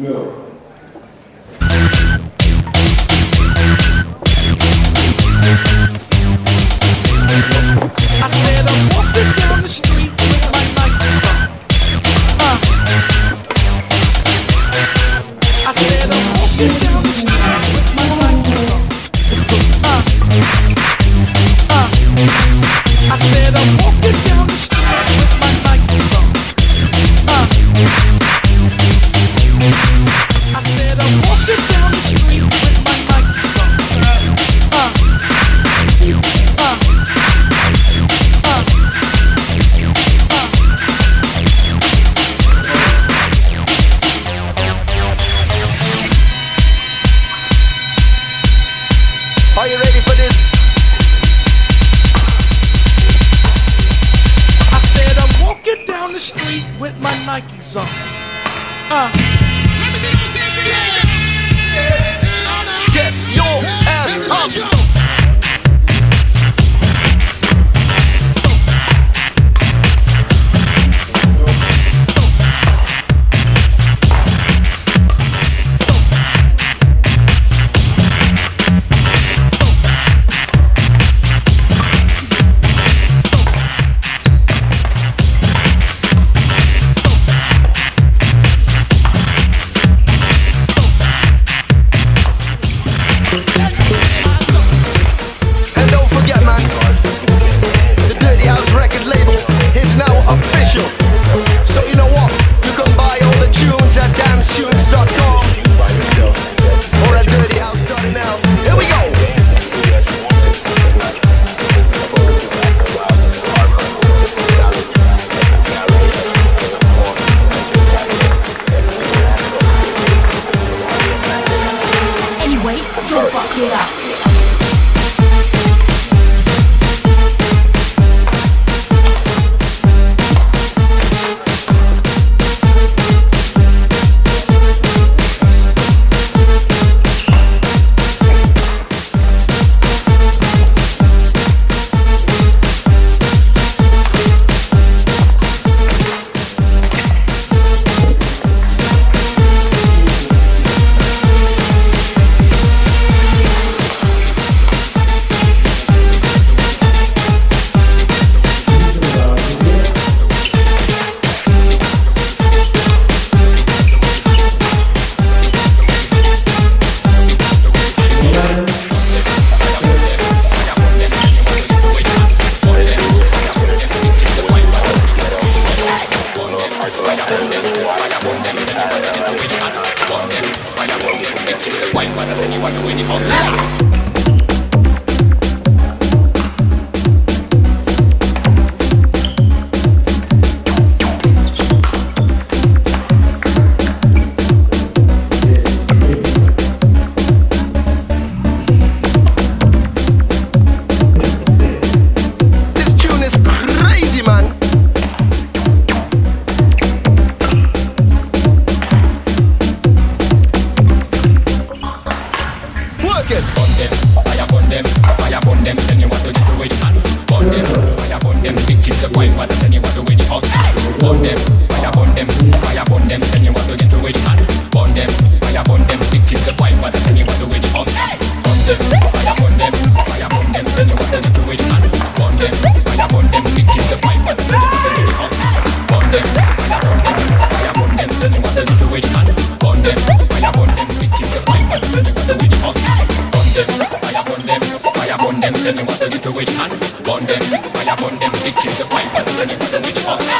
No. Mikey song. Uh. Get your ass up. It up. Burn them, fire burn them, fire burn them. Then you want to get away the. Burn them, fire burn them. Bitches are quiet, but then you want to win the hot. Burn them, fire burn them, fire burn them. Then you want to get away the hand. Burn them, fire burn them. Bitches are quiet, but then you want to win the hot. Burn them, fire burn them, fire burn them. Then you want to get away the hand. Burn them, fire burn them. Bitches are quiet, but then you want to win the hot. Burn them, fire burn them, fire burn them. Then you want to get away the. Burn them, fire burn them. Bitches are quiet, but then you want to win the hot.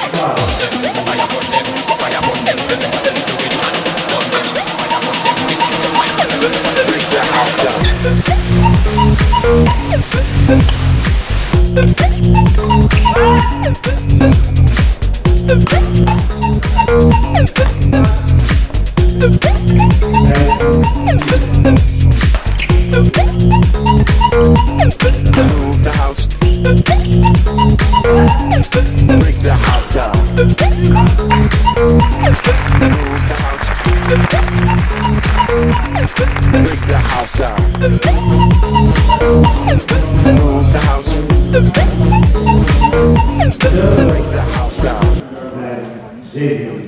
Break the house down. esempio